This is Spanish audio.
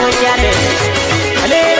soñaré. Alegría.